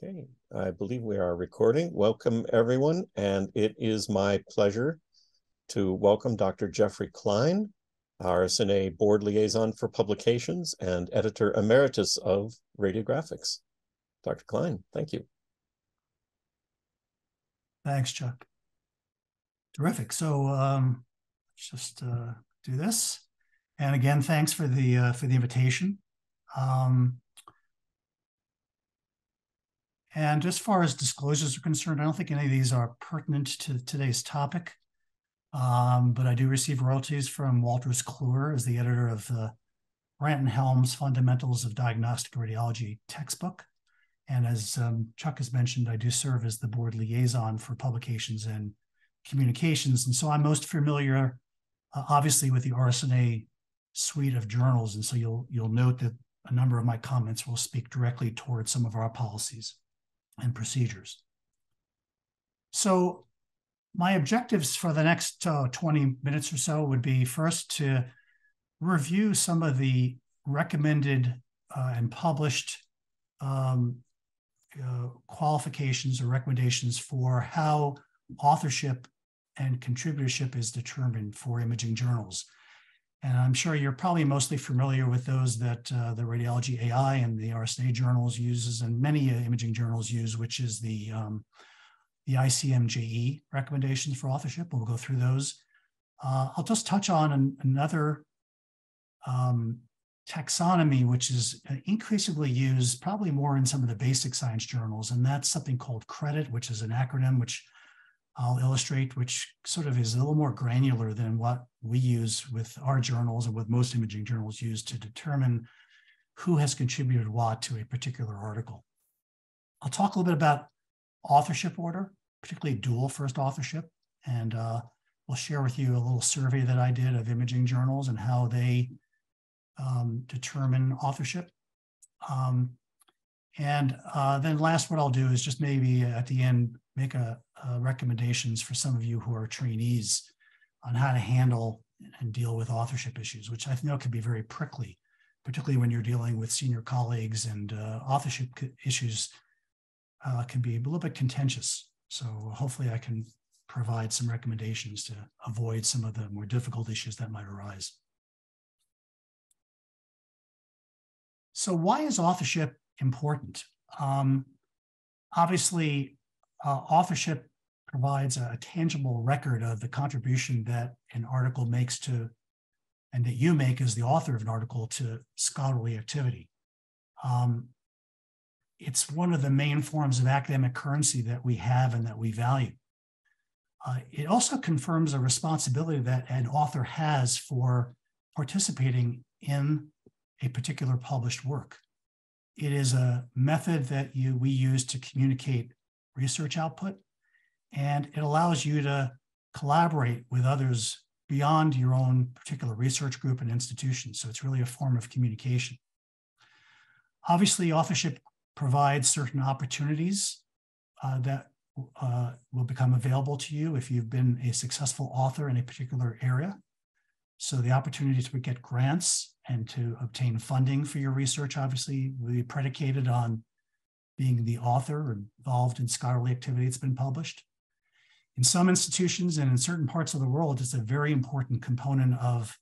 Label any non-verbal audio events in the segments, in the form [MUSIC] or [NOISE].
Okay, I believe we are recording. Welcome, everyone, and it is my pleasure to welcome Dr. Jeffrey Klein, RSNA Board Liaison for Publications and Editor Emeritus of Radiographics. Dr. Klein, thank you. Thanks, Chuck. Terrific. So um, let's just uh, do this. And again, thanks for the uh, for the invitation. Um, and as far as disclosures are concerned, I don't think any of these are pertinent to today's topic. Um, but I do receive royalties from Wolters Kluwer as the editor of the Brant and Helms Fundamentals of Diagnostic Radiology textbook. And as um, Chuck has mentioned, I do serve as the board liaison for publications and communications. And so I'm most familiar, uh, obviously, with the RSNA suite of journals. And so you'll you'll note that a number of my comments will speak directly towards some of our policies and procedures. So my objectives for the next uh, 20 minutes or so would be first to review some of the recommended uh, and published um, uh, qualifications or recommendations for how authorship and contributorship is determined for imaging journals. And I'm sure you're probably mostly familiar with those that uh, the Radiology AI and the RSNA journals uses, and many uh, imaging journals use, which is the um, the ICMJE recommendations for authorship. We'll go through those. Uh, I'll just touch on an, another um, taxonomy, which is uh, increasingly used probably more in some of the basic science journals, and that's something called CREDIT, which is an acronym which I'll illustrate, which sort of is a little more granular than what we use with our journals and with most imaging journals use to determine who has contributed what to a particular article. I'll talk a little bit about authorship order, particularly dual first authorship, and uh, we'll share with you a little survey that I did of imaging journals and how they um, determine authorship. Um, and uh, then last, what I'll do is just maybe at the end make a, a recommendations for some of you who are trainees on how to handle and deal with authorship issues, which I know can be very prickly, particularly when you're dealing with senior colleagues and uh, authorship issues uh, can be a little bit contentious. So hopefully I can provide some recommendations to avoid some of the more difficult issues that might arise. So why is authorship important? Um, obviously, uh, authorship provides a tangible record of the contribution that an article makes to, and that you make as the author of an article to scholarly activity. Um, it's one of the main forms of academic currency that we have and that we value. Uh, it also confirms a responsibility that an author has for participating in a particular published work. It is a method that you, we use to communicate research output, and it allows you to collaborate with others beyond your own particular research group and institution. So it's really a form of communication. Obviously, authorship provides certain opportunities uh, that uh, will become available to you if you've been a successful author in a particular area. So the opportunity to get grants and to obtain funding for your research obviously will be predicated on being the author or involved in scholarly activity that's been published. In some institutions and in certain parts of the world, it's a very important component of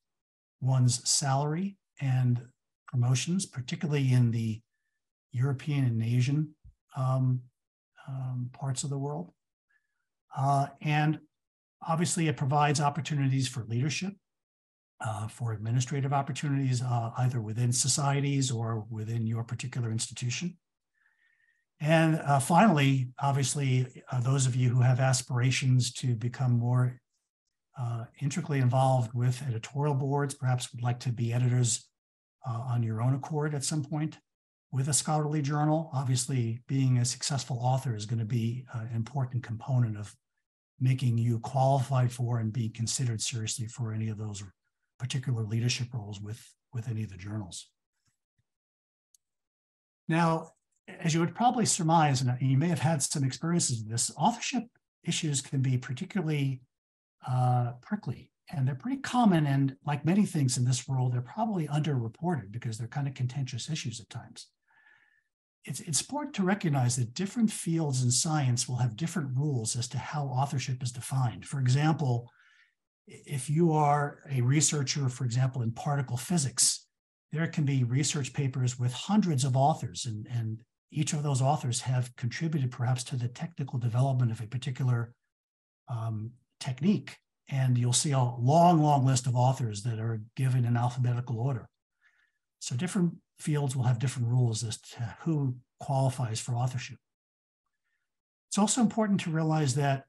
one's salary and promotions, particularly in the European and Asian um, um, parts of the world. Uh, and obviously, it provides opportunities for leadership, uh, for administrative opportunities, uh, either within societies or within your particular institution. And uh, finally, obviously, uh, those of you who have aspirations to become more uh, intricately involved with editorial boards, perhaps would like to be editors uh, on your own accord at some point with a scholarly journal. Obviously, being a successful author is going to be an important component of making you qualified for and being considered seriously for any of those particular leadership roles with, with any of the journals. Now, as you would probably surmise, and you may have had some experiences with this, authorship issues can be particularly uh, prickly and they're pretty common. And like many things in this world, they're probably underreported because they're kind of contentious issues at times. it's, it's important to recognize that different fields in science will have different rules as to how authorship is defined. For example, if you are a researcher, for example, in particle physics, there can be research papers with hundreds of authors, and, and each of those authors have contributed perhaps to the technical development of a particular um, technique. And you'll see a long, long list of authors that are given in alphabetical order. So different fields will have different rules as to who qualifies for authorship. It's also important to realize that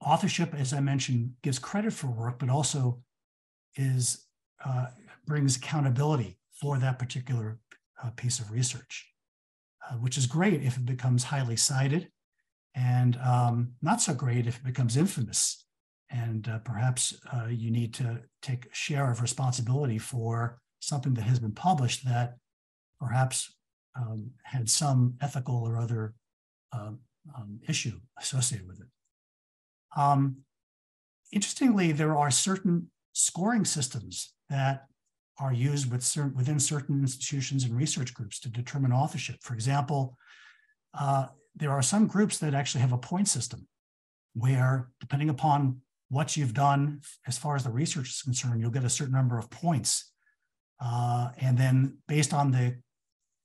authorship, as I mentioned, gives credit for work, but also is uh, brings accountability for that particular uh, piece of research, uh, which is great if it becomes highly cited, and um, not so great if it becomes infamous. And uh, perhaps uh, you need to take a share of responsibility for something that has been published that perhaps um, had some ethical or other um, um, issue associated with it. Um, interestingly, there are certain scoring systems that are used with certain, within certain institutions and research groups to determine authorship. For example, uh, there are some groups that actually have a point system where, depending upon what you've done as far as the research is concerned, you'll get a certain number of points. Uh, and then, based on the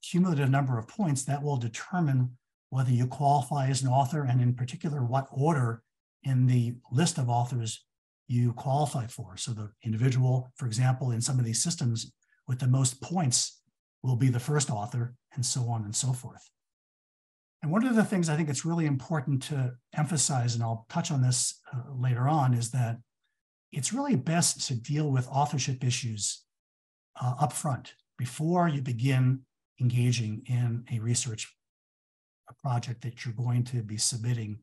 cumulative number of points, that will determine whether you qualify as an author and, in particular, what order in the list of authors you qualify for. So the individual, for example, in some of these systems with the most points will be the first author and so on and so forth. And one of the things I think it's really important to emphasize, and I'll touch on this uh, later on, is that it's really best to deal with authorship issues uh, upfront before you begin engaging in a research a project that you're going to be submitting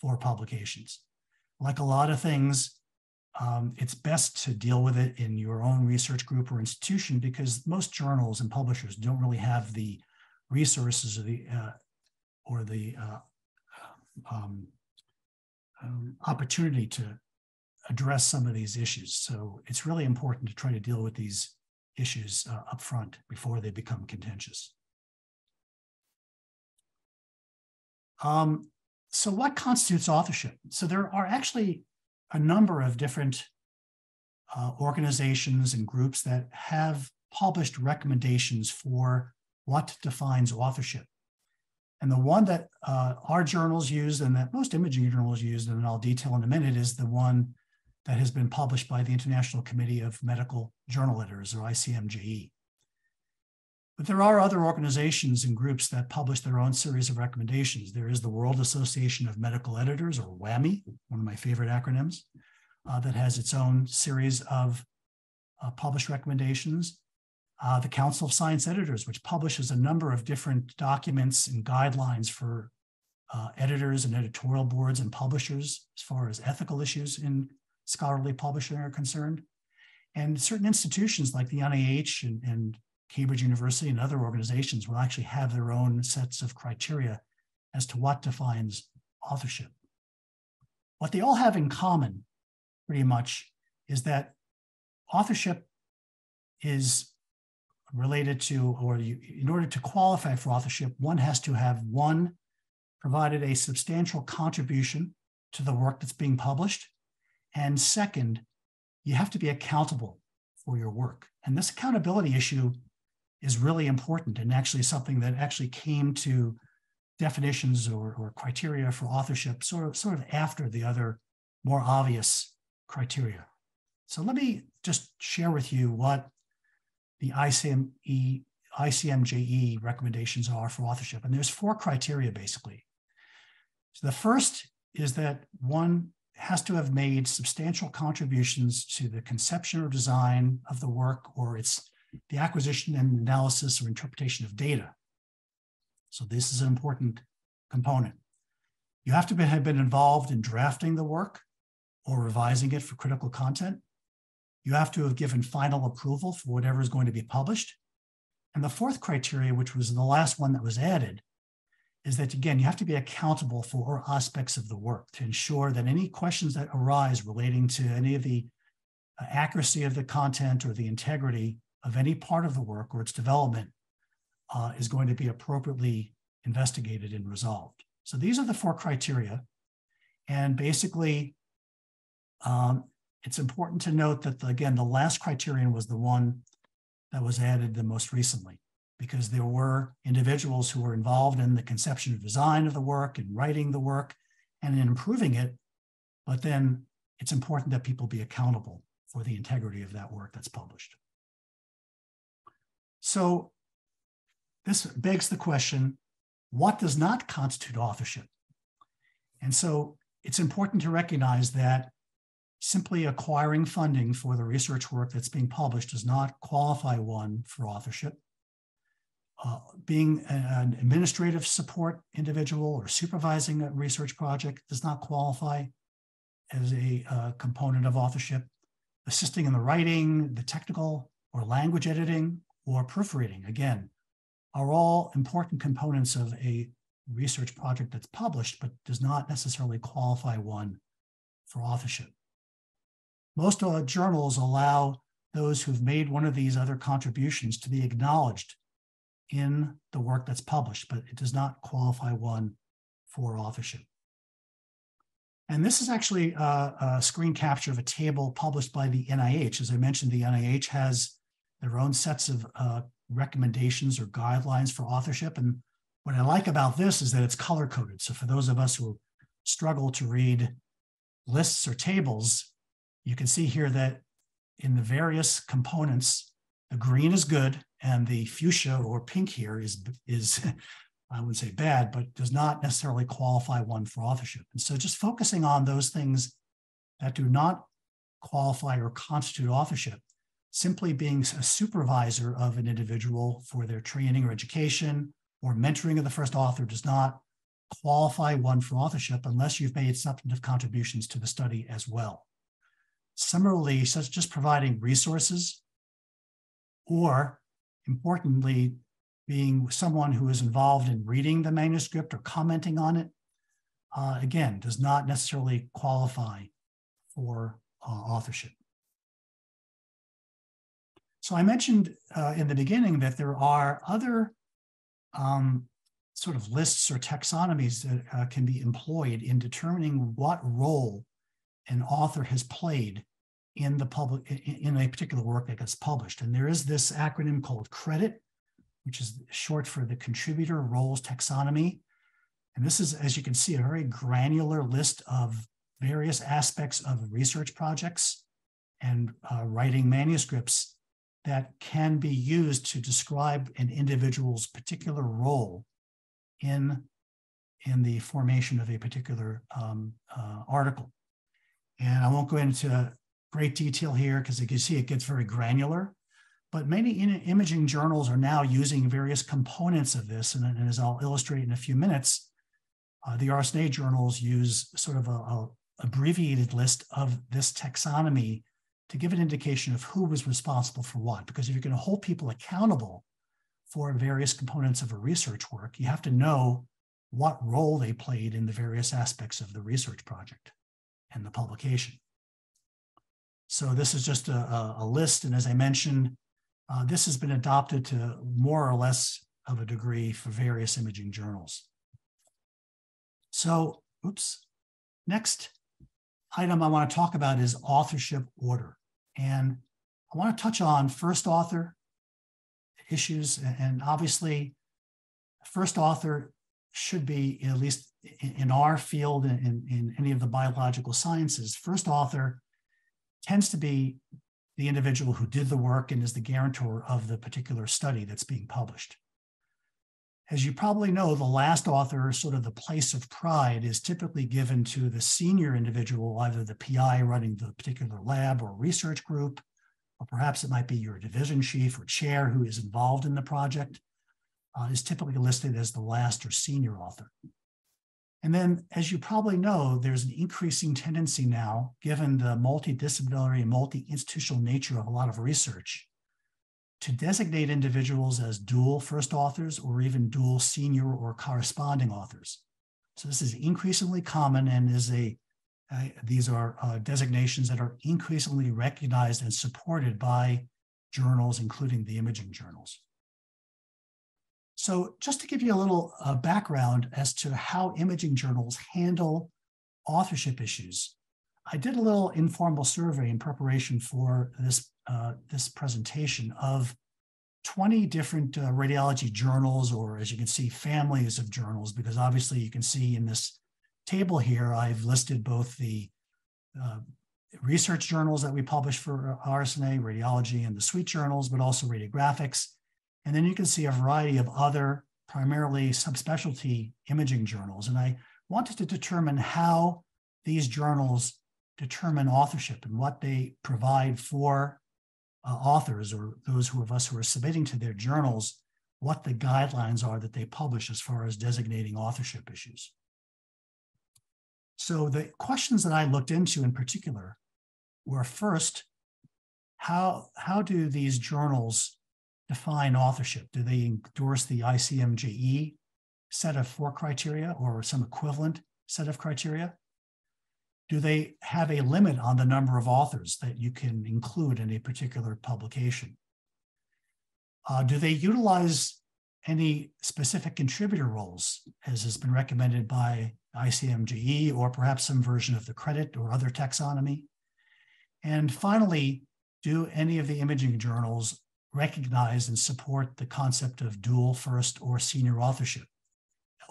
for publications. Like a lot of things, um, it's best to deal with it in your own research group or institution because most journals and publishers don't really have the resources or the uh, or the uh, um, um, opportunity to address some of these issues. So it's really important to try to deal with these issues uh, up front before they become contentious. Um, so what constitutes authorship? So there are actually a number of different uh, organizations and groups that have published recommendations for what defines authorship. And the one that uh, our journals use and that most imaging journals use, and I'll detail in a minute, is the one that has been published by the International Committee of Medical Journal Editors, or ICMJE. But there are other organizations and groups that publish their own series of recommendations. There is the World Association of Medical Editors, or WAME, one of my favorite acronyms, uh, that has its own series of uh, published recommendations. Uh, the Council of Science Editors, which publishes a number of different documents and guidelines for uh, editors and editorial boards and publishers as far as ethical issues in scholarly publishing are concerned. And certain institutions like the NIH and, and Cambridge University and other organizations will actually have their own sets of criteria as to what defines authorship. What they all have in common, pretty much, is that authorship is related to, or you, in order to qualify for authorship, one has to have one, provided a substantial contribution to the work that's being published. And second, you have to be accountable for your work. And this accountability issue is really important and actually something that actually came to definitions or, or criteria for authorship sort of sort of after the other more obvious criteria. So let me just share with you what the ICME, ICMJE recommendations are for authorship. And there's four criteria basically. So the first is that one has to have made substantial contributions to the conception or design of the work or its the acquisition and analysis or interpretation of data. So this is an important component. You have to be, have been involved in drafting the work or revising it for critical content. You have to have given final approval for whatever is going to be published. And the fourth criteria, which was the last one that was added, is that again, you have to be accountable for aspects of the work to ensure that any questions that arise relating to any of the uh, accuracy of the content or the integrity of any part of the work or its development uh, is going to be appropriately investigated and resolved. So these are the four criteria. And basically, um, it's important to note that, the, again, the last criterion was the one that was added the most recently, because there were individuals who were involved in the conception and design of the work and writing the work and in improving it. But then it's important that people be accountable for the integrity of that work that's published. So this begs the question, what does not constitute authorship? And so it's important to recognize that simply acquiring funding for the research work that's being published does not qualify one for authorship. Uh, being an administrative support individual or supervising a research project does not qualify as a uh, component of authorship. Assisting in the writing, the technical or language editing, or proofreading, again, are all important components of a research project that's published, but does not necessarily qualify one for authorship. Most uh, journals allow those who've made one of these other contributions to be acknowledged in the work that's published, but it does not qualify one for authorship. And this is actually a, a, screen capture of a table published by the NIH. As I mentioned, the NIH has their own sets of uh, recommendations or guidelines for authorship. And what I like about this is that it's color coded. So for those of us who struggle to read lists or tables, you can see here that in the various components, the green is good and the fuchsia or pink here is, is [LAUGHS] I would say bad, but does not necessarily qualify one for authorship. And so just focusing on those things that do not qualify or constitute authorship, simply being a supervisor of an individual for their training or education or mentoring of the first author does not qualify one for authorship unless you've made substantive contributions to the study as well. Similarly, such just providing resources or importantly, being someone who is involved in reading the manuscript or commenting on it, uh, again, does not necessarily qualify for uh, authorship. So I mentioned uh, in the beginning that there are other um, sort of lists or taxonomies that uh, can be employed in determining what role an author has played in the public in a particular work that gets published. And there is this acronym called CREDIT, which is short for the Contributor Roles Taxonomy. And this is, as you can see, a very granular list of various aspects of research projects and uh, writing manuscripts that can be used to describe an individual's particular role in, in the formation of a particular um, uh, article. And I won't go into great detail here because you can see it gets very granular. But many imaging journals are now using various components of this. And, and as I'll illustrate in a few minutes, uh, the RSNA journals use sort of a, a, abbreviated list of this taxonomy to give an indication of who was responsible for what. Because if you're going to hold people accountable for various components of a research work, you have to know what role they played in the various aspects of the research project and the publication. So this is just a, a list. And as I mentioned, uh, this has been adopted to more or less of a degree for various imaging journals. So, oops. Next item I want to talk about is authorship order. And I want to touch on first author issues. And obviously, first author should be, at least in our field, in, in any of the biological sciences, first author tends to be the individual who did the work and is the guarantor of the particular study that's being published. As you probably know, the last author, sort of the place of pride, is typically given to the senior individual, either the PI running the particular lab or research group, or perhaps it might be your division chief or chair who is involved in the project, uh, is typically listed as the last or senior author. And then, as you probably know, there's an increasing tendency now, given the multidisciplinary and multi-institutional nature of a lot of research, to designate individuals as dual first authors or even dual senior or corresponding authors. So this is increasingly common and is a uh, these are uh, designations that are increasingly recognized and supported by journals, including the imaging journals. So just to give you a little uh, background as to how imaging journals handle authorship issues, I did a little informal survey in preparation for this, uh, this presentation of 20 different uh, radiology journals, or as you can see, families of journals, because obviously you can see in this table here, I've listed both the uh, research journals that we publish for RSNA, radiology, and the suite journals, but also radiographics. And then you can see a variety of other, primarily subspecialty imaging journals. And I wanted to determine how these journals determine authorship and what they provide for uh, authors or those who of us who are submitting to their journals, what the guidelines are that they publish as far as designating authorship issues. So the questions that I looked into in particular were first, how, how do these journals define authorship? Do they endorse the ICMJE set of four criteria or some equivalent set of criteria? Do they have a limit on the number of authors that you can include in a particular publication? Uh, do they utilize any specific contributor roles, as has been recommended by ICMJE, or perhaps some version of the credit or other taxonomy? And finally, do any of the imaging journals recognize and support the concept of dual first or senior authorship?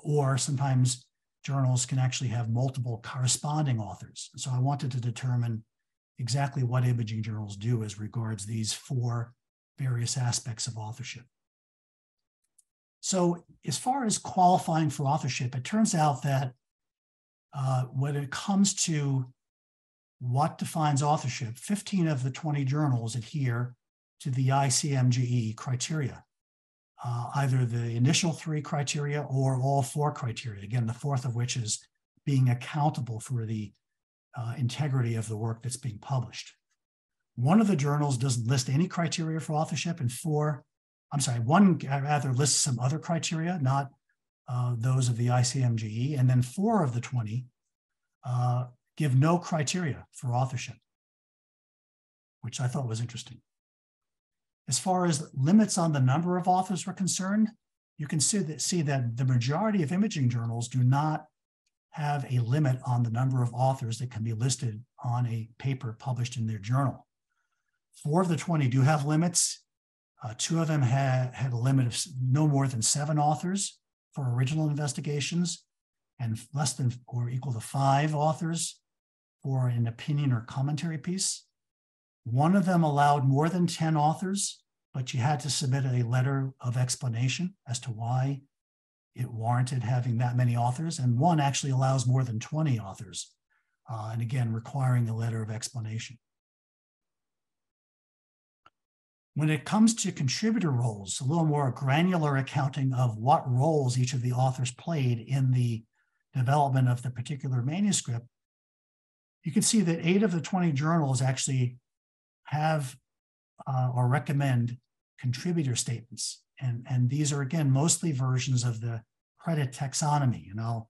Or sometimes journals can actually have multiple corresponding authors. So I wanted to determine exactly what imaging journals do as regards these four various aspects of authorship. So as far as qualifying for authorship, it turns out that uh, when it comes to what defines authorship, 15 of the 20 journals adhere to the ICMJE criteria uh, either the initial three criteria or all four criteria. Again, the fourth of which is being accountable for the uh, integrity of the work that's being published. One of the journals doesn't list any criteria for authorship, and four, I'm sorry, one rather lists some other criteria, not uh, those of the ICMJE, and then four of the 20 uh, give no criteria for authorship, which I thought was interesting. As far as limits on the number of authors were concerned, you can see that, see that the majority of imaging journals do not have a limit on the number of authors that can be listed on a paper published in their journal. Four of the 20 do have limits. Uh, two of them had, had a limit of no more than seven authors for original investigations and less than or equal to five authors for an opinion or commentary piece. One of them allowed more than 10 authors, but you had to submit a letter of explanation as to why it warranted having that many authors. And one actually allows more than 20 authors, uh, and again, requiring a letter of explanation. When it comes to contributor roles, a little more granular accounting of what roles each of the authors played in the development of the particular manuscript, you can see that eight of the 20 journals actually have uh, or recommend contributor statements. And, and these are, again, mostly versions of the credit taxonomy. And I'll,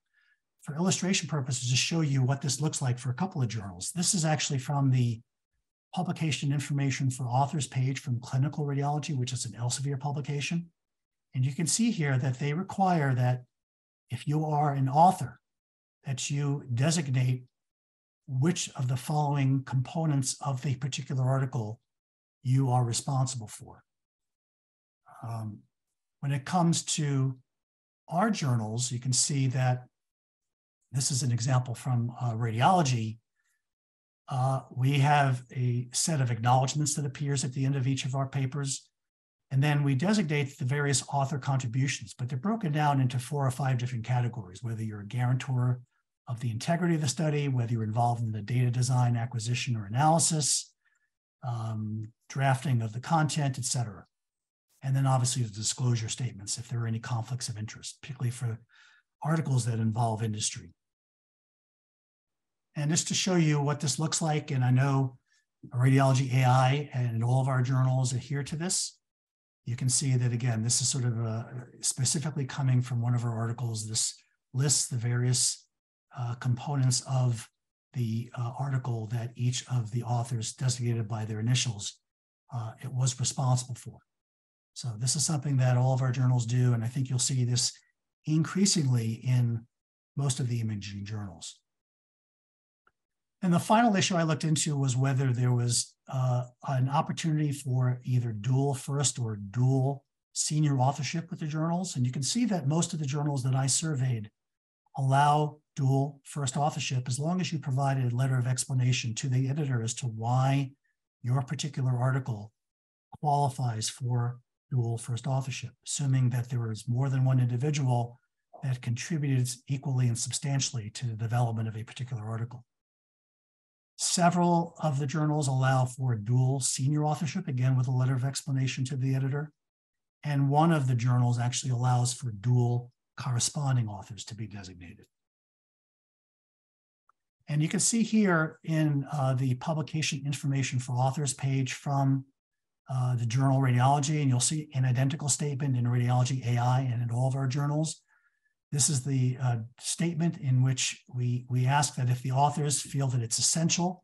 for illustration purposes, just show you what this looks like for a couple of journals. This is actually from the publication information for authors page from Clinical Radiology, which is an Elsevier publication. And you can see here that they require that if you are an author, that you designate which of the following components of the particular article you are responsible for. Um, when it comes to our journals, you can see that this is an example from uh, radiology. Uh, we have a set of acknowledgments that appears at the end of each of our papers. And then we designate the various author contributions, but they're broken down into four or five different categories, whether you're a guarantor of the integrity of the study, whether you're involved in the data design, acquisition, or analysis, um, drafting of the content, et cetera. And then obviously the disclosure statements, if there are any conflicts of interest, particularly for articles that involve industry. And just to show you what this looks like, and I know Radiology AI and all of our journals adhere to this, you can see that again, this is sort of a, specifically coming from one of our articles. This lists the various uh, components of the uh, article that each of the authors designated by their initials uh, it was responsible for. So this is something that all of our journals do, and I think you'll see this increasingly in most of the imaging journals. And the final issue I looked into was whether there was uh, an opportunity for either dual first or dual senior authorship with the journals. And you can see that most of the journals that I surveyed allow dual first authorship as long as you provided a letter of explanation to the editor as to why your particular article qualifies for dual first authorship, assuming that there is more than one individual that contributed equally and substantially to the development of a particular article. Several of the journals allow for dual senior authorship, again with a letter of explanation to the editor. And one of the journals actually allows for dual corresponding authors to be designated. And you can see here in uh, the publication information for authors page from uh, the journal Radiology, and you'll see an identical statement in Radiology AI and in all of our journals. This is the uh, statement in which we, we ask that if the authors feel that it's essential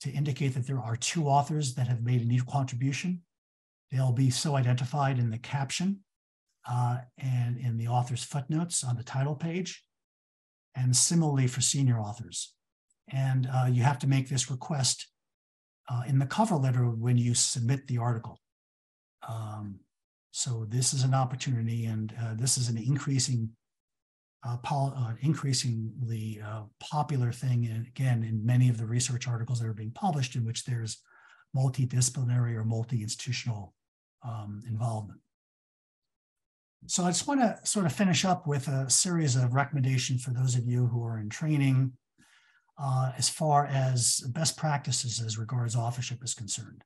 to indicate that there are two authors that have made an equal contribution, they'll be so identified in the caption uh, and in the author's footnotes on the title page, and similarly for senior authors. And uh, you have to make this request uh, in the cover letter when you submit the article. Um, so this is an opportunity, and uh, this is an increasing, uh, uh, increasingly popular thing. And again, in many of the research articles that are being published, in which there's multidisciplinary or multi-institutional um, involvement. So I just want to sort of finish up with a series of recommendations for those of you who are in training uh, as far as best practices as regards authorship is concerned.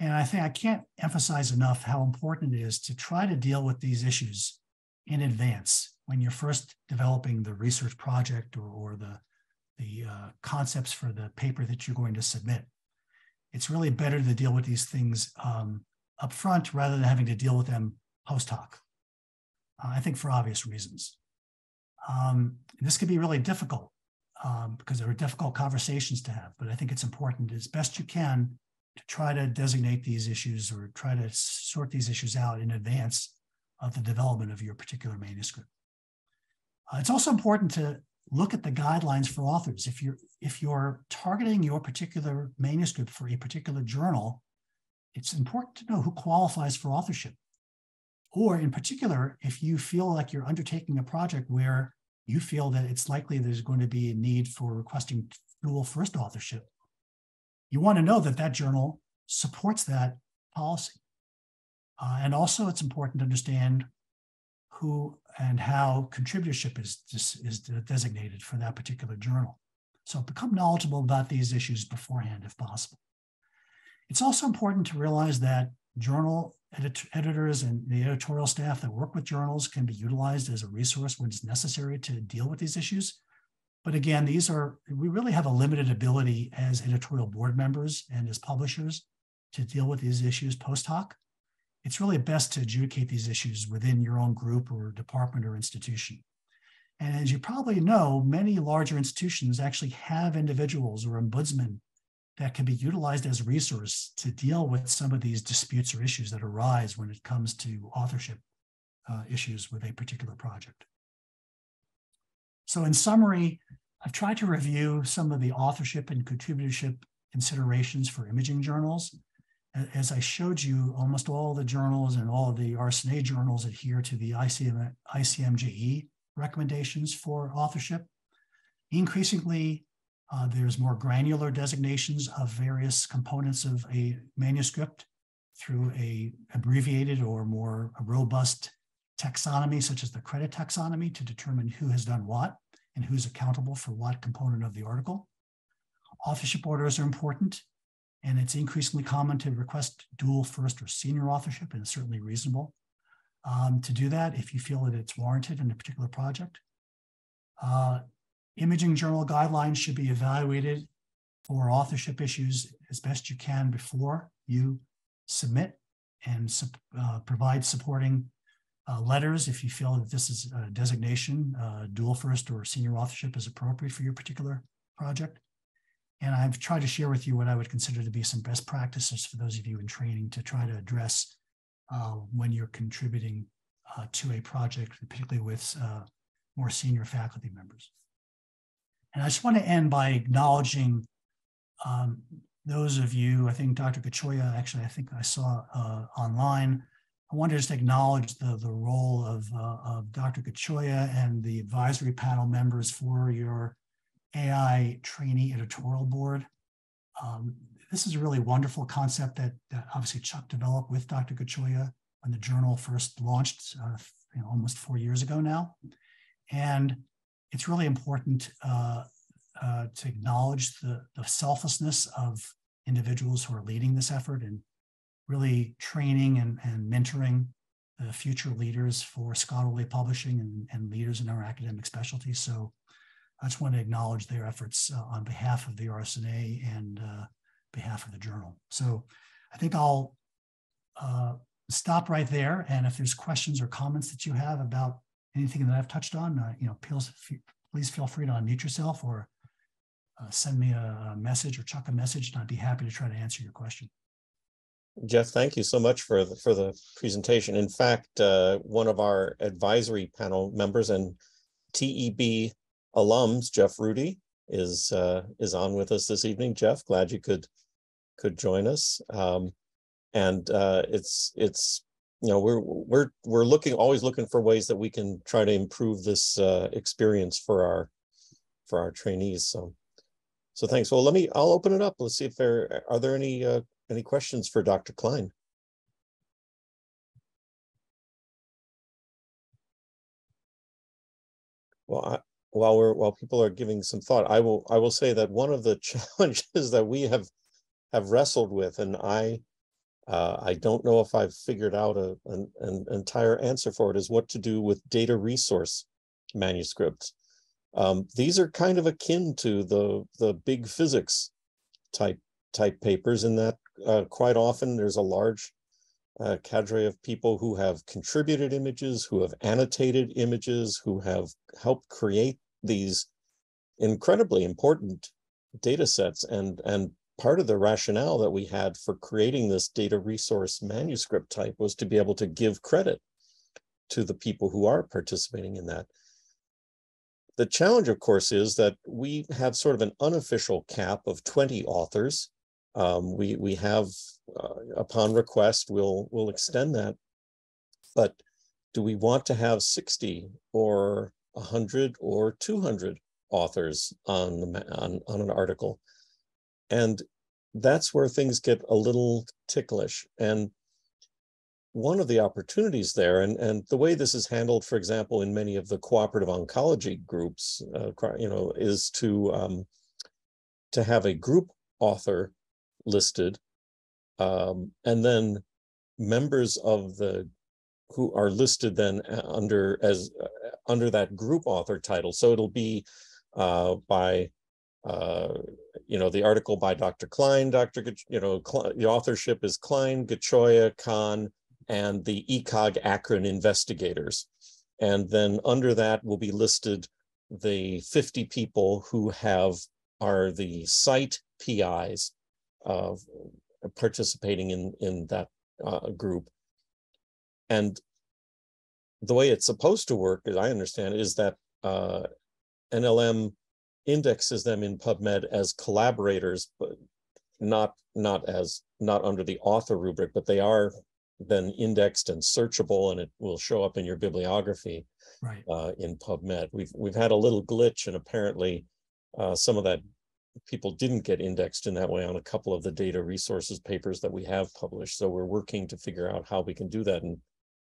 And I think I can't emphasize enough how important it is to try to deal with these issues in advance when you're first developing the research project or, or the, the uh, concepts for the paper that you're going to submit. It's really better to deal with these things um, up front rather than having to deal with them post hoc. Uh, I think for obvious reasons. Um, this can be really difficult um, because there are difficult conversations to have, but I think it's important as best you can to try to designate these issues or try to sort these issues out in advance of the development of your particular manuscript. Uh, it's also important to look at the guidelines for authors. If you're if you're targeting your particular manuscript for a particular journal, it's important to know who qualifies for authorship. Or in particular, if you feel like you're undertaking a project where you feel that it's likely there's going to be a need for requesting dual first authorship, you want to know that that journal supports that policy. Uh, and also, it's important to understand who and how contributorship is, is designated for that particular journal. So become knowledgeable about these issues beforehand if possible. It's also important to realize that journal edit- editors and the editorial staff that work with journals can be utilized as a resource when it's necessary to deal with these issues. But again, these are, we really have a limited ability as editorial board members and as publishers to deal with these issues post hoc. It's really best to adjudicate these issues within your own group or department or institution. And as you probably know, many larger institutions actually have individuals or ombudsmen that can be utilized as a resource to deal with some of these disputes or issues that arise when it comes to authorship uh, issues with a particular project. So in summary, I've tried to review some of the authorship and contributorship considerations for imaging journals. As I showed you, almost all the journals and all of the RSNA journals adhere to the ICM, ICMJE recommendations for authorship. Increasingly, uh, there's more granular designations of various components of a manuscript through a abbreviated or more robust taxonomy, such as the credit taxonomy, to determine who has done what and who's accountable for what component of the article. Authorship orders are important, and it's increasingly common to request dual first or senior authorship, and it's certainly reasonable um, to do that if you feel that it's warranted in a particular project. Uh, Imaging journal guidelines should be evaluated for authorship issues as best you can before you submit and uh, provide supporting uh, letters if you feel that this is a designation, uh, dual first or senior authorship is appropriate for your particular project. And I've tried to share with you what I would consider to be some best practices for those of you in training to try to address uh, when you're contributing uh, to a project, particularly with uh, more senior faculty members. And I just want to end by acknowledging um, those of you, I think Dr. Gichoya, actually, I think I saw uh, online. I want to just acknowledge the, the role of, uh, of Dr. Gichoya and the advisory panel members for your AI trainee editorial board. Um, this is a really wonderful concept that, that obviously Chuck developed with Dr. Gichoya when the journal first launched uh, you know, almost four years ago now. And it's really important uh, uh, to acknowledge the, the selflessness of individuals who are leading this effort and really training and, and mentoring the future leaders for scholarly publishing and, and leaders in our academic specialties. So I just want to acknowledge their efforts uh, on behalf of the RSNA and uh, behalf of the journal. So I think I'll uh, stop right there. And if there's questions or comments that you have about anything that I've touched on, uh, you know, please, please feel free to unmute yourself or uh, send me a message or chuck a message, and I'd be happy to try to answer your question. Jeff, thank you so much for the, for the presentation. In fact, uh, one of our advisory panel members and TEB alums, Jeff Rudie, is uh, is on with us this evening. Jeff, glad you could could join us. Um, and uh, it's it's you know we're we're we're looking always looking for ways that we can try to improve this uh, experience for our for our trainees. So so thanks. Well, let me I'll open it up. Let's see if there are there any uh, any questions for Dr. Klein. Well, I, while we're while people are giving some thought, I will I will say that one of the [LAUGHS] challenges that we have have wrestled with, and I uh, I don't know if I've figured out a, an, an, entire answer for it is what to do with data resource manuscripts. Um, these are kind of akin to the, the big physics type, type papers in that uh, quite often there's a large uh, cadre of people who have contributed images, who have annotated images, who have helped create these incredibly important data sets and, and part of the rationale that we had for creating this data resource manuscript type was to be able to give credit to the people who are participating in that. The challenge, of course, is that we have sort of an unofficial cap of 20 authors. Um, we, we have, uh, upon request, we'll, we'll extend that. But do we want to have 60 or 100 or 200 authors on, the, on, on an article? And that's where things get a little ticklish. And one of the opportunities there, and, and the way this is handled, for example, in many of the cooperative oncology groups, uh, you know, is to um, to have a group author listed, um, and then members of the who are listed then uh, under as uh, under that group author title. So it'll be uh, by uh, you know, the article by Dr. Klein, Dr. you know, the authorship is Klein, Gichoya, Kahn, and the ECOG ACRIN investigators. And then under that will be listed the 50 people who have are the site PIs of participating in, in that uh, group. And the way it's supposed to work, as I understand, is that uh, NLM indexes them in PubMed as collaborators, but not not as not under the author rubric, but they are then indexed and searchable, and it will show up in your bibliography right. uh, in PubMed. We've we've had a little glitch, and apparently uh, some of that people didn't get indexed in that way on a couple of the data resources papers that we have published. So we're working to figure out how we can do that. And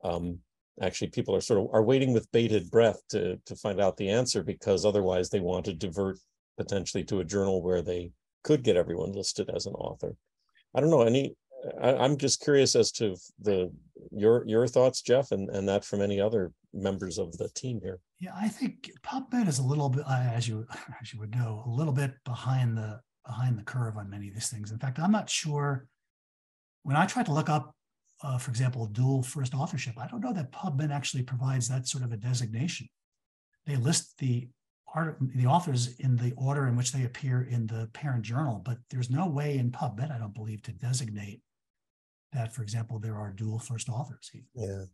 um, actually people are sort of are waiting with bated breath to to find out the answer because otherwise they want to divert potentially to a journal where they could get everyone listed as an author. I don't know any. I, am just curious as to the your your thoughts, Jeff, and and that from any other members of the team here. Yeah, I think PubMed is a little bit, as you [LAUGHS] as you would know, a little bit behind the behind the curve on many of these things. In fact, I'm not sure. When I tried to look up uh, for example, dual first authorship. I don't know that PubMed actually provides that sort of a designation. They list the art, the authors in the order in which they appear in the parent journal, but there's no way in PubMed, I don't believe, to designate that, for example, there are dual first authors. Yeah.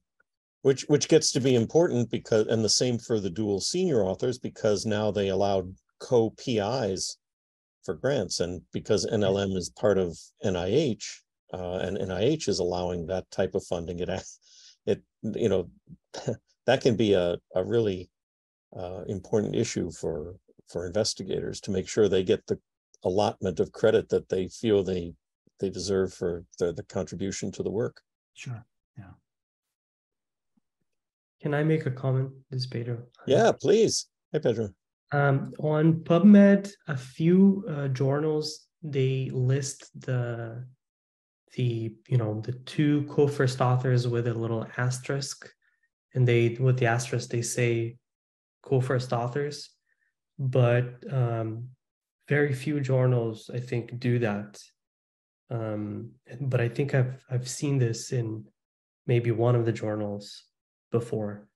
Which which gets to be important because and the same for the dual senior authors because now they allowed co-PIs for grants and because NLM is part of NIH uh, and NIH is allowing that type of funding it it you know [LAUGHS] that can be a, a really uh, important issue for for investigators to make sure they get the allotment of credit that they feel they they deserve for the, the contribution to the work. Sure. Yeah. Can I make a comment, this Pedro? Yeah, please. Hey, Pedro. Um, on PubMed, a few uh, journals they list the the you know the two co-first authors with a little asterisk, and they with the asterisk they say co-first authors, but um, very few journals I think do that. Um, but I think I've I've seen this in maybe one of the journals before.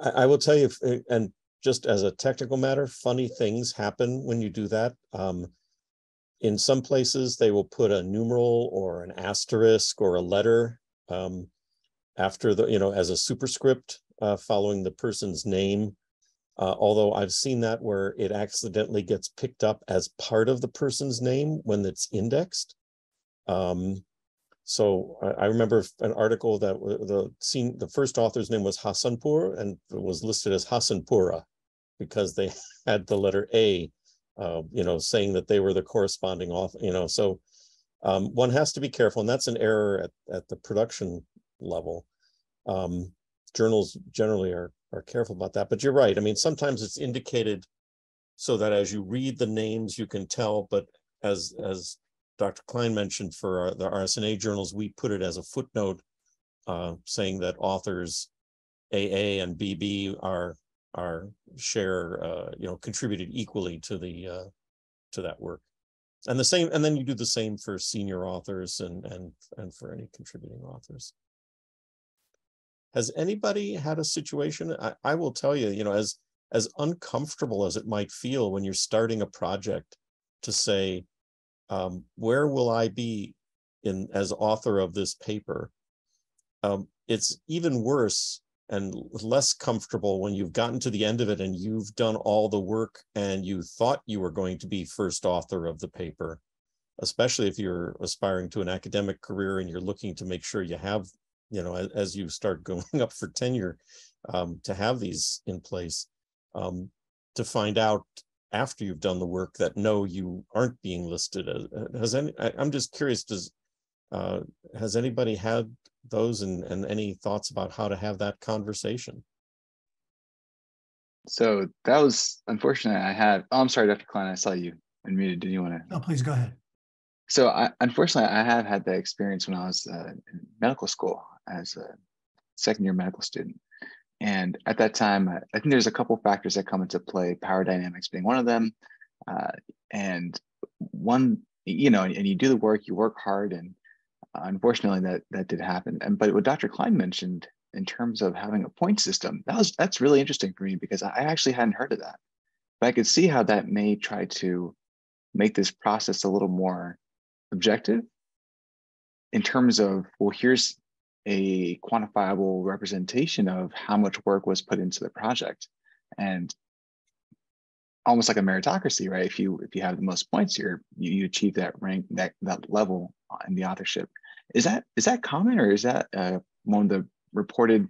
I, I will tell you, and just as a technical matter, funny things happen when you do that. Um, in some places, they will put a numeral or an asterisk or a letter um, after the, you know, as a superscript uh, following the person's name uh, although I've seen that where it accidentally gets picked up as part of the person's name when it's indexed. Um, so I, remember an article that the scene, the first author's name was Hasanpur and it was listed as Hasanpura because they [LAUGHS] had the letter A, uh, you know, saying that they were the corresponding author, you know, so um, one has to be careful and that's an error at, at the production level. Um, journals generally are are careful about that. But you're right. I mean, sometimes it's indicated so that as you read the names, you can tell. But as as Dr. Klein mentioned for our, the RSNA journals, we put it as a footnote uh, saying that authors AA and BB are are share uh, you know contributed equally to the uh, to that work and the same and then you do the same for senior authors and and and for any contributing authors has anybody had a situation? I, I will tell you, you know, as as uncomfortable as it might feel when you're starting a project to say, um, where will I be in as author of this paper? Um, it's even worse and less comfortable when you've gotten to the end of it and you've done all the work and you thought you were going to be first author of the paper, especially if you're aspiring to an academic career and you're looking to make sure you have you know, as, you start [LAUGHS] going up for tenure, um, to have these in place, um, to find out after you've done the work that no, you aren't being listed as, has any, I, am just curious, does, uh, has anybody had those and, and any thoughts about how to have that conversation? So that was unfortunate. I had, oh, I'm sorry, Dr. Klein, I saw you unmuted. Did you want to? Oh, please go ahead. So I, unfortunately, I have had that experience when I was uh, in medical school as a second year medical student. And at that time, I think there's a couple factors that come into play, power dynamics being one of them. Uh, and one, you know, and you do the work, you work hard, and uh, unfortunately, that that did happen. And but what Dr. Klein mentioned in terms of having a point system, that was that's really interesting for me because I actually hadn't heard of that. But I could see how that may try to make this process a little more objective in terms of well, here's a quantifiable representation of how much work was put into the project and almost like a meritocracy right if you if you have the most points here you, you achieve that rank that that level in the authorship is that is that common or is that uh, one of the reported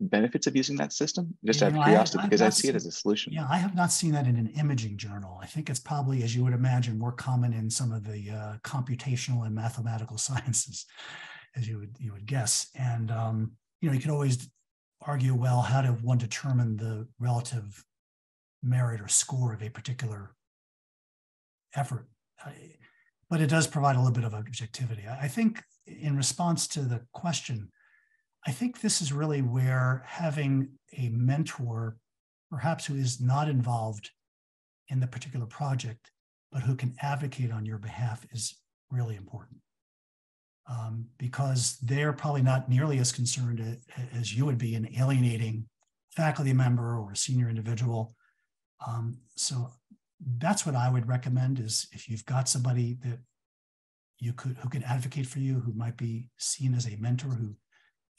benefits of using that system just yeah, out of curiosity I, because i see seen, it as a solution yeah i have not seen that in an imaging journal i think it's probably as you would imagine more common in some of the uh, computational and mathematical [LAUGHS] sciences as you would you would guess. And um, you know, you could always argue, well, how did one determine the relative merit or score of a particular effort? But it does provide a little bit of objectivity. I think in response to the question, I think this is really where having a mentor, perhaps who is not involved in the particular project, but who can advocate on your behalf is really important um, because they're probably not nearly as concerned as you would be in alienating faculty member or a senior individual. Um, so that's what I would recommend is if you've got somebody that you could who can advocate for you, who might be seen as a mentor who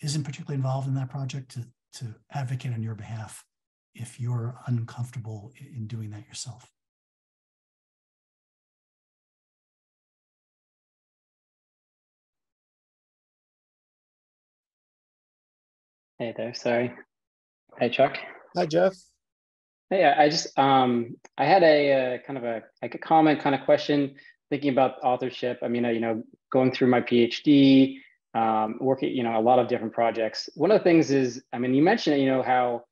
isn't particularly involved in that project to to advocate on your behalf if you're uncomfortable in doing that yourself. Hey there, sorry. Hey Chuck. Hi Jeff. Hey, I just um I had a uh, kind of a like a comment kind of question thinking about authorship. I mean, you know, going through my PhD, um, working, you know, a lot of different projects. One of the things is, I mean, you mentioned, you know, how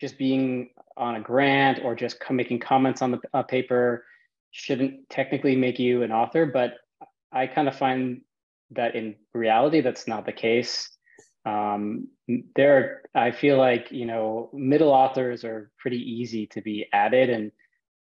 just being on a grant or just making comments on the paper shouldn't technically make you an author, but I kind of find that in reality, that's not the case. Um, there, I feel like, you know, middle authors are pretty easy to be added and,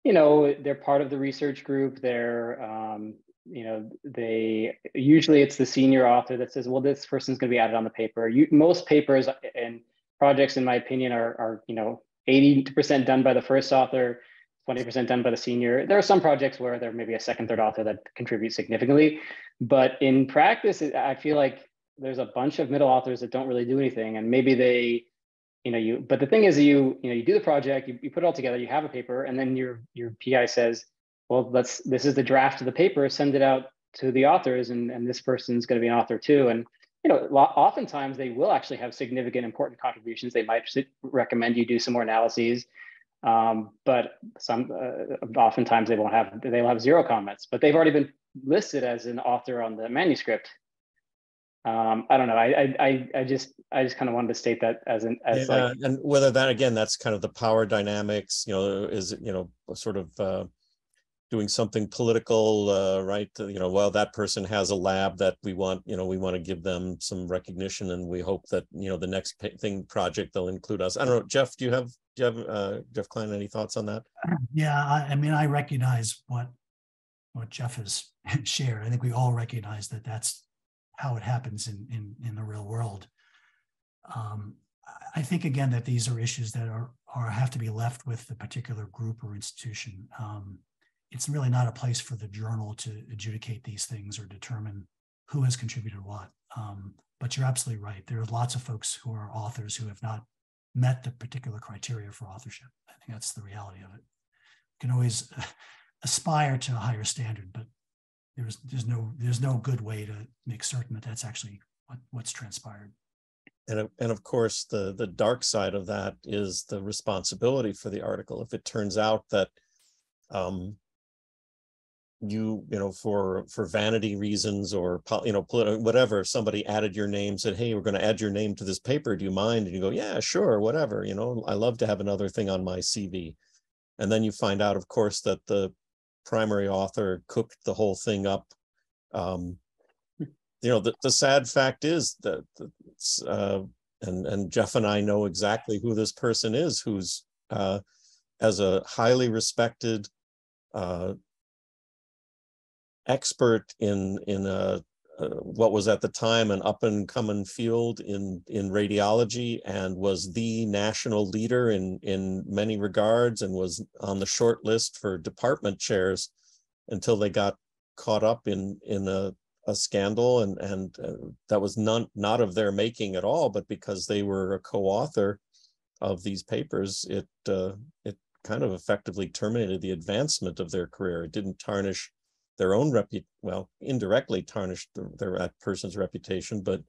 you know, they're part of the research group. They're, um, you know, they usually it's the senior author that says, well, this person's going to be added on the paper. You, most papers and projects, in my opinion, are, are you know, 80% done by the first author, 20% done by the senior. There are some projects where there may be a second, third author that contributes significantly. But in practice, I feel like there's a bunch of middle authors that don't really do anything. And maybe they, you know, you, but the thing is you, you know, you do the project, you, you put it all together, you have a paper, and then your, your PI says, well, let's, this is the draft of the paper, send it out to the authors and, and this person's going to be an author too. And, you know, oftentimes they will actually have significant important contributions. They might recommend you do some more analyses. Um, but some uh, oftentimes they won't have they'll have zero comments but they've already been listed as an author on the manuscript um, I don't know. I, I, I just, I just kind of wanted to state that as an, as yeah, like, and whether that again, that's kind of the power dynamics. You know, is you know sort of uh, doing something political, uh, right? You know, well, that person has a lab that we want. You know, we want to give them some recognition, and we hope that you know the next thing project they'll include us. I don't know, Jeff. Do you have, do you have uh, Jeff Klein? Any thoughts on that? [CLEARS THROAT] Yeah, I, I mean, I recognize what what Jeff has [LAUGHS] shared. I think we all recognize that that's how it happens in in, in the real world. Um, I think again that these are issues that are are have to be left with the particular group or institution. Um, it's really not a place for the journal to adjudicate these things or determine who has contributed what. Um, but you're absolutely right. There are lots of folks who are authors who have not met the particular criteria for authorship. I think that's the reality of it. You can always [LAUGHS] aspire to a higher standard, but there's there's no there's no good way to make certain that that's actually what, what's transpired. And and of course the the dark side of that is the responsibility for the article. If it turns out that um you you know for for vanity reasons or you know political whatever if somebody added your name said hey we're going to add your name to this paper. Do you mind? And you go yeah sure whatever you know i love to have another thing on my cv and then you find out of course that the primary author cooked the whole thing up. Um, you know, the, the sad fact is that, uh, and, and Jeff and I know exactly who this person is, who's uh, as a highly respected uh, expert in in a, uh, what was at the time an up and coming field in in radiology and was the national leader in in many regards and was on the short list for department chairs until they got caught up in in a, a scandal and and uh, that was not not of their making at all but because they were a co-author of these papers it uh, it kind of effectively terminated the advancement of their career. It didn't tarnish their own repu well indirectly tarnished the, their that person's reputation but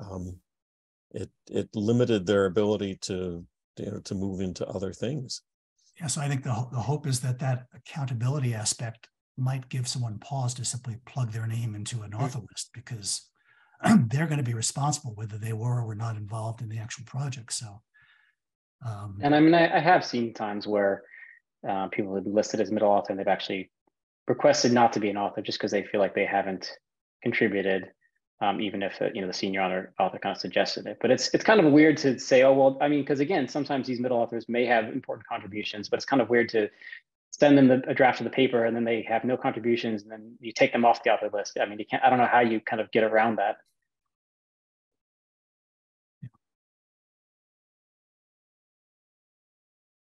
um, it it limited their ability to you know to move into other things. Yeah so i think the, the hope is that that accountability aspect might give someone pause to simply plug their name into an author list because [CLEARS THROAT] they're going to be responsible whether they were or were not involved in the actual project so um, and i mean I, I, have seen times where uh, people have been listed as middle author and they've actually requested not to be an author just because they feel like they haven't contributed, um, even if uh, you know the senior author, author kind of suggested it. But it's it's kind of weird to say, oh well, I mean, because again, sometimes these middle authors may have important contributions, but it's kind of weird to send them the, a draft of the paper and then they have no contributions, and then you take them off the author list. I mean, you can't. I don't know how you kind of get around that.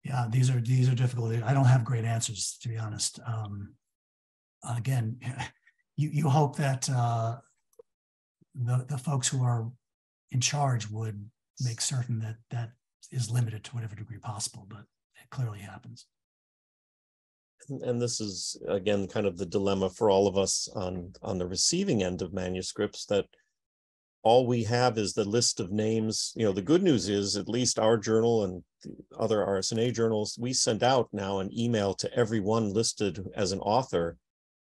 Yeah, these are these are difficult. I don't have great answers to be honest. Um, again, [LAUGHS] you, you hope that uh, the, the folks who are in charge would make certain that that is limited to whatever degree possible, but it clearly happens. And this is again kind of the dilemma for all of us on on the receiving end of manuscripts that all we have is the list of names. You know, the good news is at least our journal and other RSNA journals, we send out now an email to everyone listed as an author,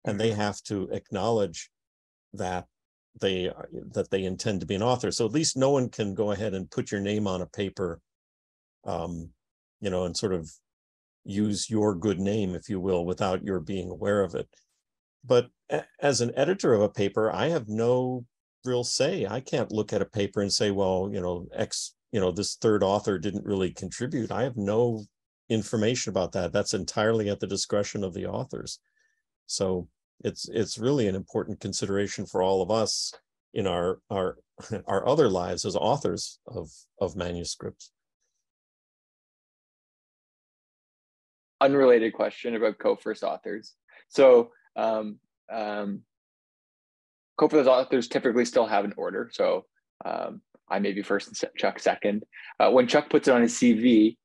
and they have to acknowledge that they that they intend to be an author. So at least no one can go ahead and put your name on a paper, um, you know, and sort of use your good name, if you will, without your being aware of it. But as an editor of a paper, I have no real say. I can't look at a paper and say, well, you know, X, you know, this third author didn't really contribute. I have no information about that. That's entirely at the discretion of the authors. So it's it's really an important consideration for all of us in our our [LAUGHS] our other lives as authors of of manuscripts. Unrelated question about co-first authors. So um, um, co-first authors typically still have an order. So um, I may be first and Chuck second. Uh, when Chuck puts it on his CV,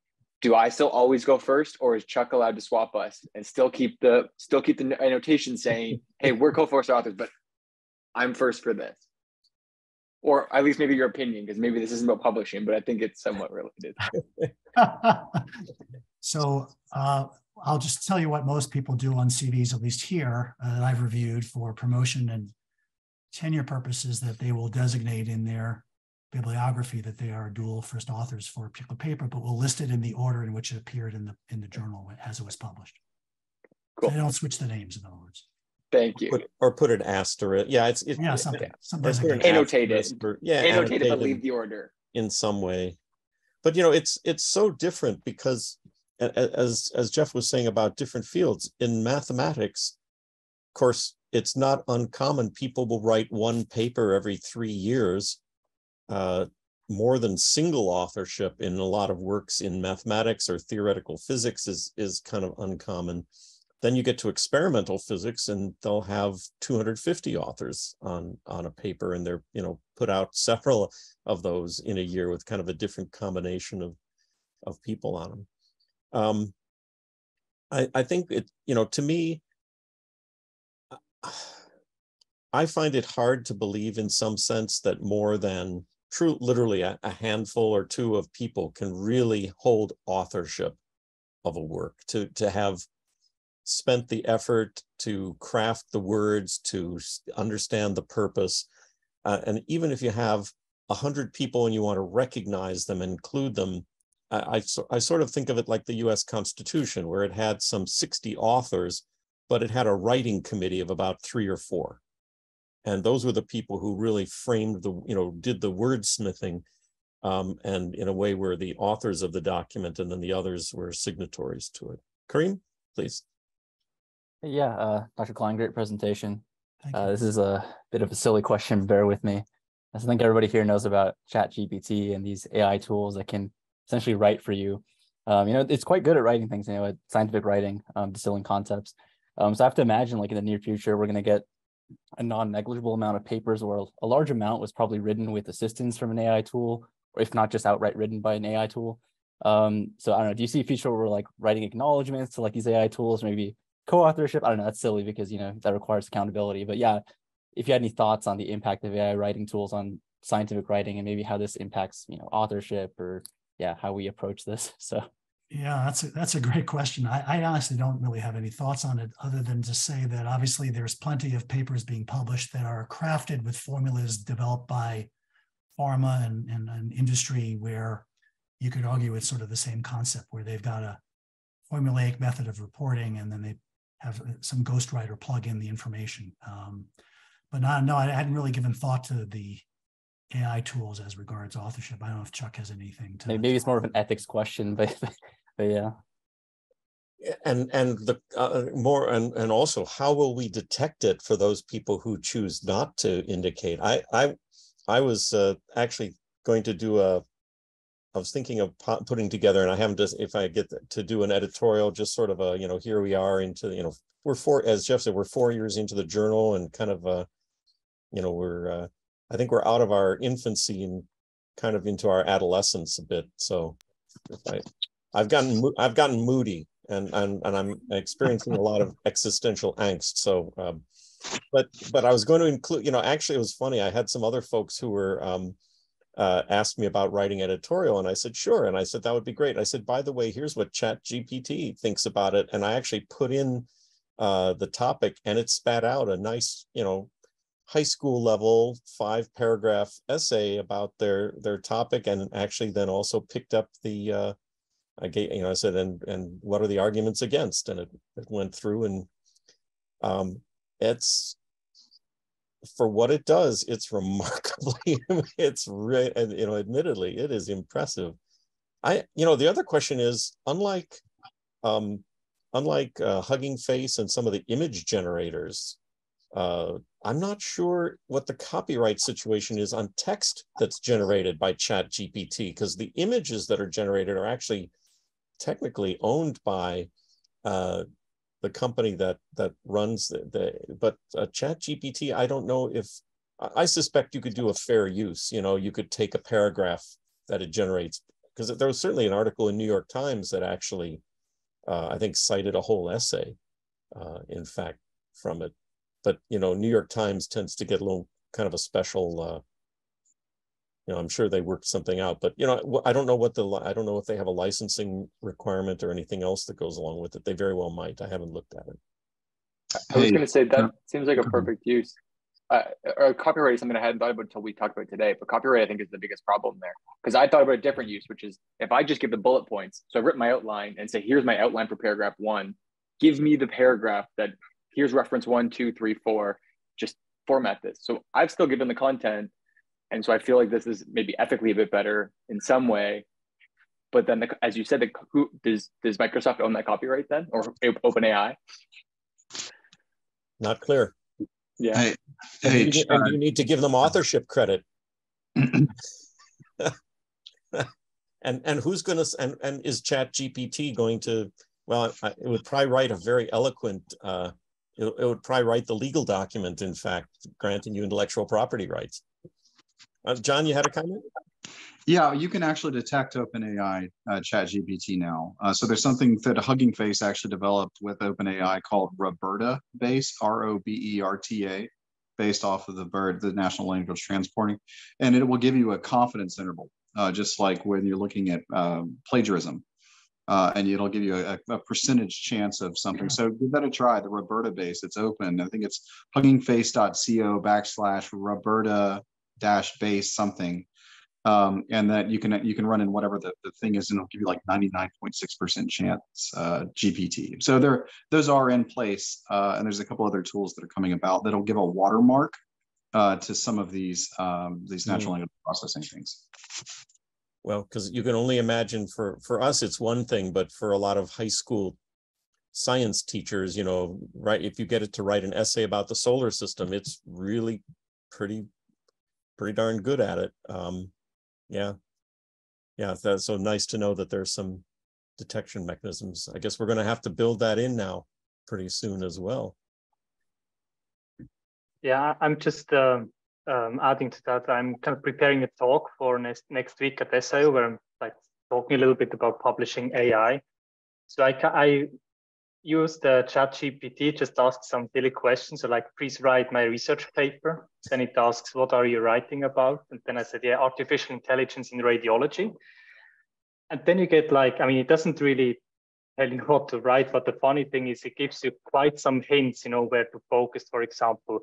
do I still always go first, or is Chuck allowed to swap us and still keep the still keep the annotation saying, [LAUGHS] "Hey, we're co-first authors, but I'm first for this," or at least maybe your opinion, because maybe this isn't about publishing, but I think it's somewhat related. [LAUGHS] [LAUGHS] so uh, I'll just tell you what most people do on CVs, at least here uh, that I've reviewed for promotion and tenure purposes, that they will designate in their bibliography that they are dual first authors for a particular paper, but we'll list it in the order in which it appeared in the in the journal as it was published. Cool. So they don't switch the names, in other words. Thank you. Or put, or put an asterisk. Yeah, it's it, yeah, something. It, annotate it. Or, yeah, annotate it, but leave the order in some way. But you know, it's it's so different because as as Jeff was saying about different fields in mathematics, of course, it's not uncommon. People will write one paper every three years uh, more than single authorship in a lot of works in mathematics or theoretical physics is, is kind of uncommon. Then you get to experimental physics and they'll have 250 authors on, on a paper and they're, you know, put out [LAUGHS] several of those in a year with kind of a different combination of, of people on them. Um, I, I think it, you know, to me, [SIGHS] I find it hard to believe in some sense that more than true, literally a, a handful or two of people can really hold authorship of a work, to, to have spent the effort to craft the words, to understand the purpose. Uh, and even if you have a hundred people and you want to recognize them, include them, I, I, I, sort of think of it like the US Constitution, where it had some 60 authors, but it had a writing committee of about three or four and those were the people who really framed the you know did the wordsmithing um, and in a way were the authors of the document and then the others were signatories to it. Kareem please. Yeah uh, dr klein great presentation. Uh, this is a bit of a silly question bear with me. I think everybody here knows about chat gpt and these ai tools that can essentially write for you. Um, you know it's quite good at writing things you know scientific writing um, distilling concepts. Um, so i have to imagine like in the near future we're going to get a non-negligible amount of papers or a large amount was probably written with assistance from an AI tool, or if not just outright written by an AI tool. Um, so I don't know, do you see a future where we're like writing acknowledgments to like these AI tools, maybe co-authorship? I don't know, that's silly because, you know, that requires accountability. But yeah, if you had any thoughts on the impact of AI writing tools on scientific writing and maybe how this impacts, you know, authorship or yeah, how we approach this. [LAUGHS] So yeah, that's a, that's a great question. I, I, honestly don't really have any thoughts on it other than to say that obviously there's plenty of papers being published that are crafted with formulas developed by pharma and, and, and industry where you could argue it's sort of the same concept where they've got a formulaic method of reporting and then they have some ghostwriter plug in the information. Um, but not, no, I hadn't really given thought to the AI tools as regards authorship. I don't know if Chuck has anything to. Maybe it's more of an ethics question, but, but yeah. And and the uh, more and and also how will we detect it for those people who choose not to indicate? I I I was uh, actually going to do a. I was thinking of putting together, and I haven't just if I get to do an editorial, just sort of a you know here we are into you know we're four, as Jeff said, we're four years into the journal and kind of, uh, you know, we're, uh, I think we're out of our infancy and kind of into our adolescence a bit. So if I, I've gotten, I've gotten moody and, and, and I'm experiencing a lot of [LAUGHS] existential angst. So, um, but, but I was going to include, you know, actually it was funny. I had some other folks who were, um, uh, asked me about writing editorial and I said, sure. And I said, that would be great. I said, by the way, here's what chat GPT thinks about it. And I actually put in uh, the topic and it spat out a nice, you know, high school level five paragraph essay about their their topic and actually then also picked up the uh, I gave, you know, I said, and and what are the arguments against? And it, it went through and um, it's for what it does, it's remarkably, [LAUGHS] it's re, and you know, admittedly, it is impressive. I, you know, the other question is, unlike, um, unlike uh, Hugging Face and some of the image generators, uh, I'm not sure what the copyright situation is on text that's generated by Chat GPT, because the images that are generated are actually technically owned by uh, the company that that runs the, the but uh, chat gpt i don't know if i suspect you could do a fair use you know you could take a paragraph that it generates because there was certainly an article in new york times that actually uh, i think cited a whole essay uh, in fact from it. But you know new york times tends to get a little kind of a special uh, you know, I'm sure they worked something out, but you know, I don't know what the I don't know if they have a licensing requirement or anything else that goes along with it. They very well might. I haven't looked at it. I was going to say that seems like a perfect use. Uh, or copyright is something I hadn't thought about until we talked about today. But copyright, I think, is the biggest problem there because I thought about a different use, which is if I just give the bullet points. So I've written my outline and say, here's my outline for paragraph one. Give me the paragraph that here's reference one, two, three, four. Just format this. So I've still given the content and so I feel like this is maybe ethically a bit better in some way. But then, the, as you said, the, who does does Microsoft own that copyright then, or OpenAI? Not clear. Yeah. Hey, hey, and, you, and you need to give them authorship credit. [CLEARS THROAT] and and who's going to and and is Chat GPT going to? Well, it would probably write a very eloquent. Uh, it, it would probably write the legal document. In fact, granting you intellectual property rights. Uh, John, you had a comment? Yeah, you can actually detect OpenAI uh, Chat GPT now. Uh, so there's something that Hugging Face actually developed with OpenAI called Roberta Base, R-O-B-E-R-T-A, based off of the BERT, the National Language Transporting, and it will give you a confidence interval, uh, just like when you're looking at um, plagiarism. Uh, and it'll give you a, a, percentage chance of something. So give that a try. The Roberta base, it's open. I think it's huggingface.co backslash Roberta dash base something um, and that you can you can run in whatever the, the thing is and it'll give you like 99.6% chance uh, gpt so there those are in place uh, and there's a couple other tools that are coming about that'll give a watermark uh, to some of these um, these natural mm. language processing things well because you can only imagine for for us it's one thing but for a lot of high school science teachers you know right if you get it to write an essay about the solar system it's really pretty pretty darn good at it. Um, yeah, yeah. That's so nice to know that there's some detection mechanisms. I guess we're going to have to build that in now pretty soon as well. Yeah, I'm just uh, um, adding to that. I'm kind of preparing a talk for next next week at SIO where I'm like talking a little bit about publishing AI. So I, I use the chat GPT, just ask some silly questions. So like, please write my research paper. Then it asks, what are you writing about? And then I said, yeah, artificial intelligence in radiology. And then you get like, I mean, it doesn't really tell you [LAUGHS] what to write, but the funny thing is it gives you quite some hints, you know, where to focus, for example,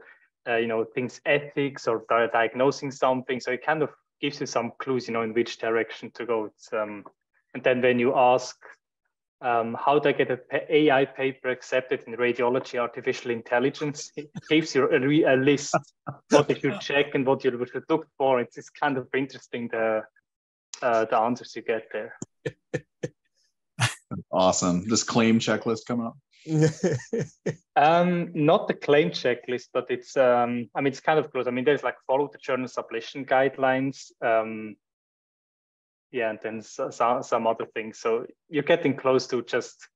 uh, you know, things ethics or diagnosing something. So it kind of gives you some clues, you know, in which direction to go. Um, and then when you ask um, how do I get an AI paper accepted in radiology artificial intelligence? It gives you a, a list what you should check and what you should look for. It's, it's kind of interesting the uh, the answers you get there. [LAUGHS] awesome. This CLAIM checklist come up? [LAUGHS] um, not the CLAIM checklist, but it's um, I mean it's kind of close. I mean there's like follow the journal submission guidelines. Um, yeah, and then some some other things. So you're getting close to just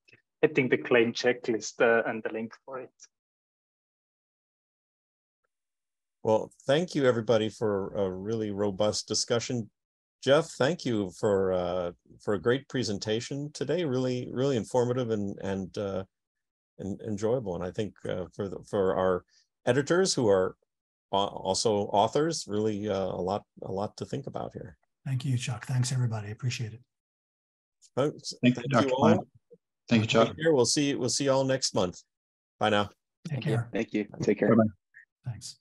hitting the CLAIM checklist uh, and the link for it. Well, thank you everybody for a really robust discussion. Jeff, thank you for uh, for a great presentation today. Really, really informative and and uh, and enjoyable. And I think uh, for the, for our editors who are also authors, really uh, a lot a lot to think about here. Thank you, Chuck. Thanks everybody. Appreciate it. Folks, thank, thank you, Dr. Klein. Thank you, Chuck. We'll see. We'll see you all next month. Bye now. Take care. Thank you. Take care. Bye -bye. Thanks.